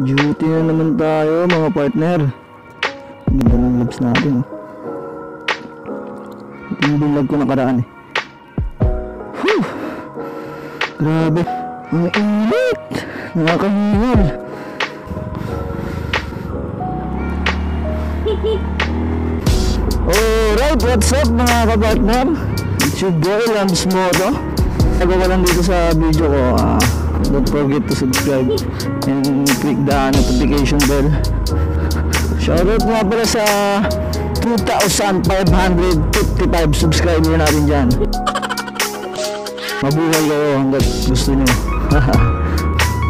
Duty na naman tayo mga partner. Ganda ng labs natin. Ito yung bulag ko nakaraan eh. Whew! Grabe. Ang init. Nakakahingal. Alright, what's up mga kapartner? It's your boy Lams Moto. Nagawa lang dito sa video ko. ah, don't forget to subscribe and the notification bell. Shoutout nga pala sa 2,555 subscriber natin dyan. Mabuhay kayo hanggat gusto nyo.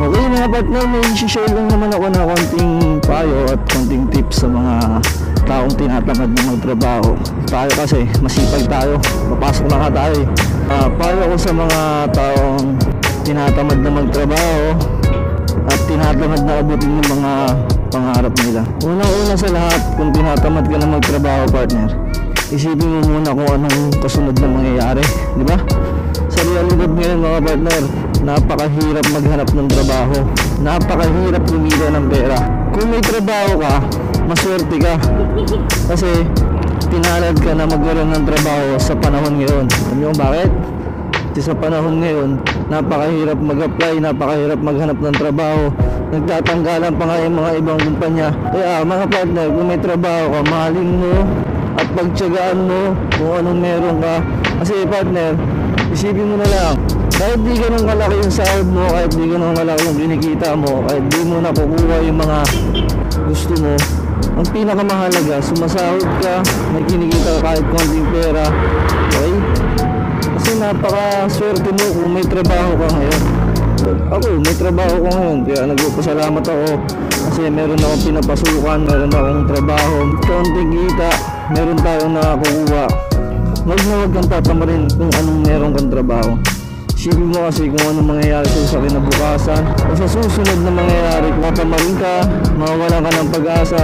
okay mga partner, may share lang naman ako na konting payo at konting tips sa mga taong tinatamad na magtrabaho. Tayo kasi, masipag tayo. Papasok na nga tayo eh. Ah, payo ako sa mga taong tinatamad na magtrabaho at tinatamad na abutin yung mga pangarap nila. Una-una sa lahat, kung tinatamad ka na magtrabaho, partner, isipin mo muna kung anong kasunod na mangyayari. Di ba? Sa realidad ngayon mga partner, napakahirap maghanap ng trabaho. Napakahirap kumita ng pera. Kung may trabaho ka, maswerte ka. Kasi pinalad ka na magkaroon ng trabaho sa panahon ngayon. Alam niyo bakit? Kasi sa panahon ngayon, napakahirap mag-apply, napakahirap maghanap ng trabaho. Nagtatanggalan pa nga yung mga ibang kumpanya. Kaya mga partner, kung may trabaho ka, mahalin mo at pagtsagaan mo kung anong meron ka. Kasi partner, isipin mo na lang, kahit di ganun kalaki yung sahod mo, kahit di ganun kalaki yung kinikita mo, kahit di mo nakukuha yung mga gusto mo, ang pinakamahalaga, sumasahod ka, may kinikita ka kahit konting pera, okay? Napaka-swerte mo kung may trabaho ka ngayon. Ako, may trabaho ko ngayon, kaya nagpapasalamat ako kasi meron akong pinapasukan, meron akong trabaho, konting kita, meron tayong nakakukuha. Huwag na huwag kang tatamarin kung anong meron kang trabaho. Isipin mo kasi kung anong mangyayari sa kinabukasan o sa susunod na mangyayari kung tatamarin ka, mawawalan ka ng pag-asa,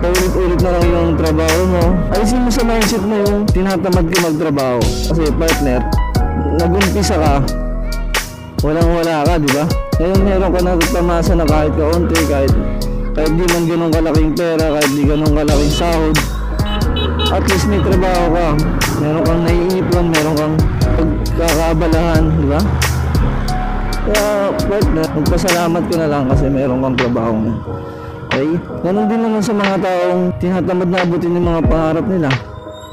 paulit-ulit na lang yung trabaho mo. Alisin mo sa mindset mo yung tinatamad ka magtrabaho. Kasi partner, nag-umpisa ka, walang wala ka, di ba? Ngayon meron ka nagtamasa na kahit kaunti, kahit kahit di man ganun kalaking pera, kahit di ganun kalaking sahod, at least may trabaho ka. Meron kang naiipon, meron kang pagkakabalahan, di ba? Kaya, partner, magpasalamat ka na lang kasi meron kang trabaho ngayon. Okay? Ganon din naman sa mga taong tinatamad na abutin yung mga pangarap nila.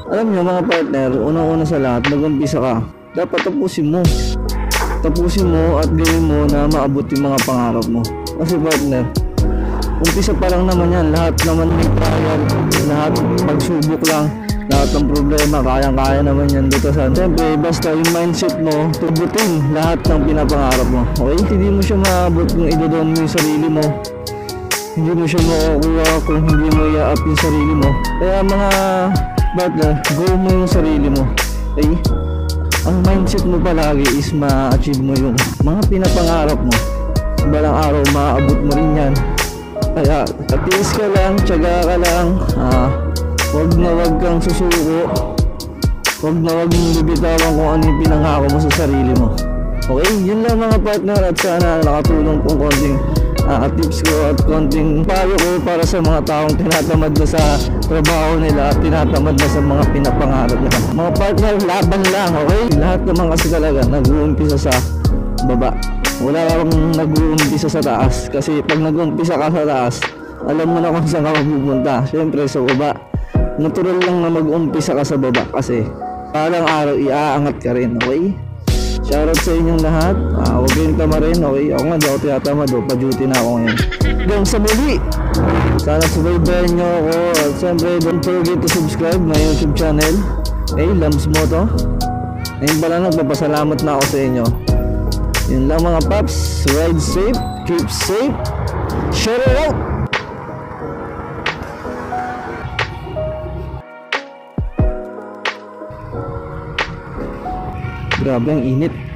Alam nyo mga partner, unang-una sa lahat, nag-umpisa ka. Dapat tapusin mo. Tapusin mo at gawin mo na maabot yung mga pangarap mo. Kasi partner, umpisa pa lang naman yan. Lahat naman may trial. Lahat pagsubok lang. Lahat ng problema, kayang-kaya naman yan dito sa Siyempre, basta yung mindset mo, tubutin lahat ng pinapangarap mo. Okay? Hindi mo siya maabot kung idodon mo yung sarili mo hindi mo siya makukuha kung hindi mo i-up yung sarili mo. Kaya mga partner, go mo yung sarili mo. Okay? Ang mindset mo palagi is ma-achieve mo yung mga pinapangarap mo. Balang araw, maaabot mo rin yan. Kaya, katiis ka lang, tiyaga ka lang. Ah, wag na wag kang susuko. Wag na wag mong bibitawan kung ano yung pinangako mo sa sarili mo. Okay, yun lang mga partner at sana nakatulong kong konting ah, tips ko at konting payo ko para sa mga taong tinatamad na sa trabaho nila at tinatamad na sa mga pinapangarap nila. Mga partner, laban lang, okay? Lahat naman kasi talaga nag-uumpisa sa baba. Wala kang nag-uumpisa sa taas kasi pag nag-uumpisa ka sa taas, alam mo na kung saan ka mapupunta. Siyempre sa baba, natural lang na mag-umpisa ka sa baba kasi parang araw iaangat ka rin, okay? Shoutout sa inyong lahat. Ah, huwag kayong tamarin, okay? Ako nga, di ako tinatamad, oh. Pa-duty na ako ngayon. Hanggang sa muli! Sana subaybayan nyo ako. At siyempre, don't forget to subscribe my YouTube channel. Okay, Lams Moto. Ngayon pala nagpapasalamat na ako sa inyo. Yun lang mga paps. Ride safe, keep safe. Share it out! Grabe ang init.